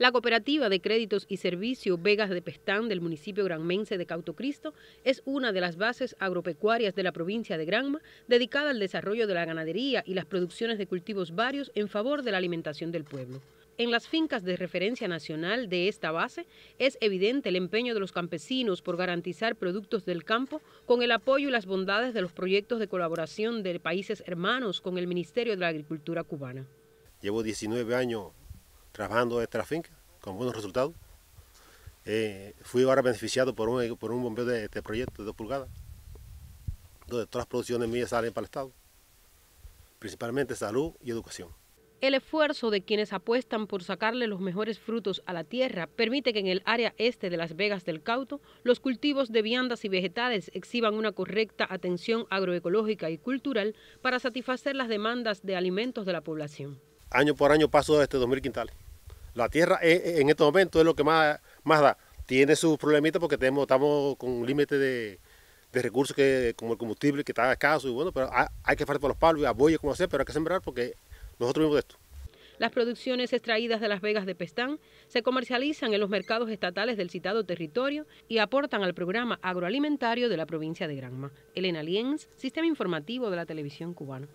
La cooperativa de créditos y servicio Vegas de Pestán del municipio granmense de Cautocristo es una de las bases agropecuarias de la provincia de Granma dedicada al desarrollo de la ganadería y las producciones de cultivos varios en favor de la alimentación del pueblo. En las fincas de referencia nacional de esta base es evidente el empeño de los campesinos por garantizar productos del campo con el apoyo y las bondades de los proyectos de colaboración de países hermanos con el Ministerio de la Agricultura cubana. Llevo 19 años trabajando esta finca con buenos resultados. Eh, fui ahora beneficiado por un, por un bombeo de este proyecto de 2 pulgadas, donde todas las producciones mías salen para el Estado, principalmente salud y educación. El esfuerzo de quienes apuestan por sacarle los mejores frutos a la tierra permite que en el área este de Las Vegas del Cauto los cultivos de viandas y vegetales exhiban una correcta atención agroecológica y cultural para satisfacer las demandas de alimentos de la población. Año por año paso este 2.000 quintales. La tierra en estos momentos es lo que más, da. Tiene sus problemitas porque tenemos, estamos con un límite de, recursos que, como el combustible que está escaso y bueno, pero hay, que hacer por los palos y apoyar como hacer, pero hay que sembrar porque nosotros vivimos de esto. Las producciones extraídas de las vegas de Pestán se comercializan en los mercados estatales del citado territorio y aportan al programa agroalimentario de la provincia de Granma. Elena Lienz, Sistema Informativo de la Televisión Cubana.